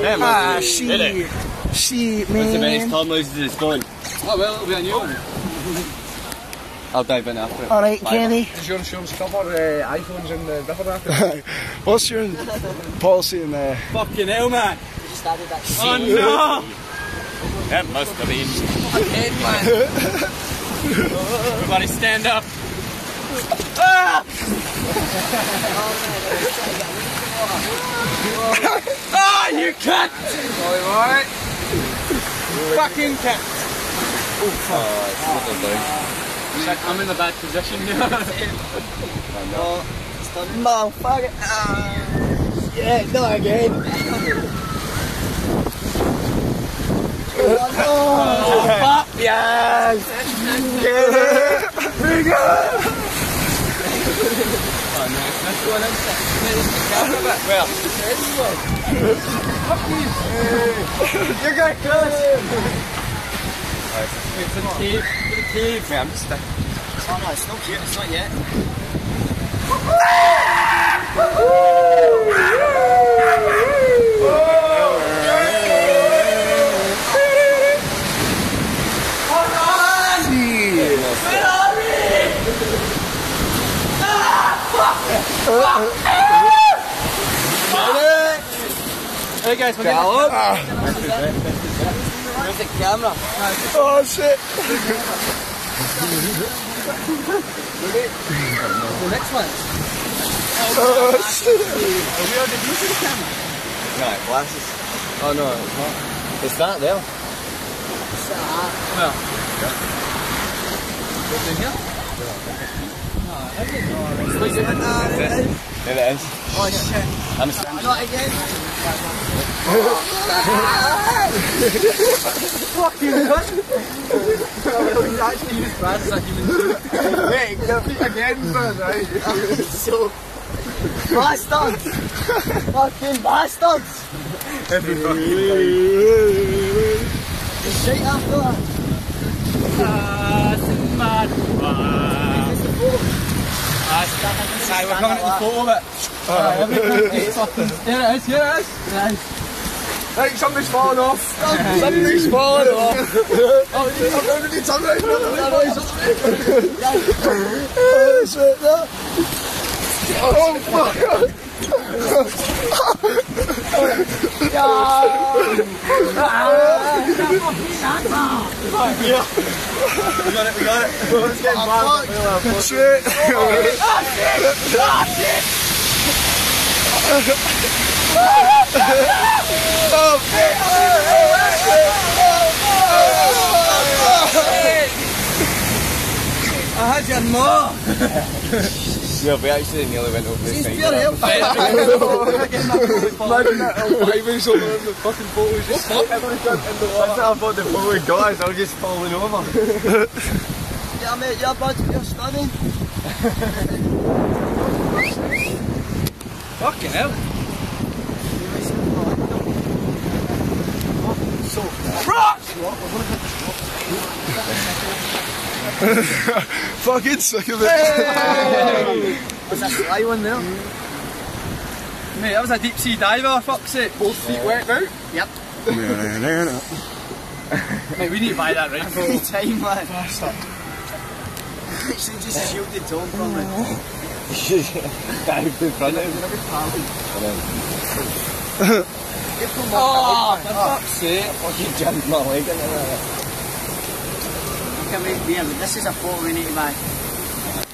Damn, Ah, Did shit. it? Shit, What's the best. Tom loses his phone? Oh well, it'll be a new one. I'll dive in after it. Alright, Bye. Kenny. Insurance shows cover uh, iPhones and the buffer after. What's your policy in there? Fucking hell, man. started that shit. Oh no! That must have been. Head, man. Everybody stand up. Ah! Ah, you cunt! Sorry, right? Fucking cunt! Oh, fuck. I'm in a bad position now. Fuck it. Ah. Yeah, not again. oh, Fuck yes! Well, no. You're going close. it's a cave. It's a cave. I'm just stuck. Oh no, it's not it's not yet. Hey guys, we're Gallop? Where's the camera? Oh shit. The next one. Oh shit. No, glasses. Oh no, it's not. It's that there. Uh, well. There it is. Oh shit. I'm Not again. Fucking actually used Brad as a human Wait, again, man, right? so bastards! Fucking bastards! Just shite after that. Aye, we're coming at the photo of it. Here it is, here it is. Right, somebody's falling off. Somebody's falling off. oh, I'm going to need somebody. Oh shit. No. Oh fuck. We got it, we got it. Let's get back. Shit. I had your mom! Yeah, we actually nearly went over the She's side. pure help. Imagine that L5 is over in the fucking photo. Just everything in the water. I thought the got us. I was just falling over. Yeah, mate, your buds, you're stunning. Fucking hell. Fucking sick of it. There's a sly one there. Mate, that was a deep sea diver, fuck's sake. Both feet wet now. Yep. Mate, we need to buy that rifle. Every time, man. Actually, just shielded Tom from it. Dived in front of him. Oh, For fuck's sake. Fucking jumped my leg into that. This is a need to buy.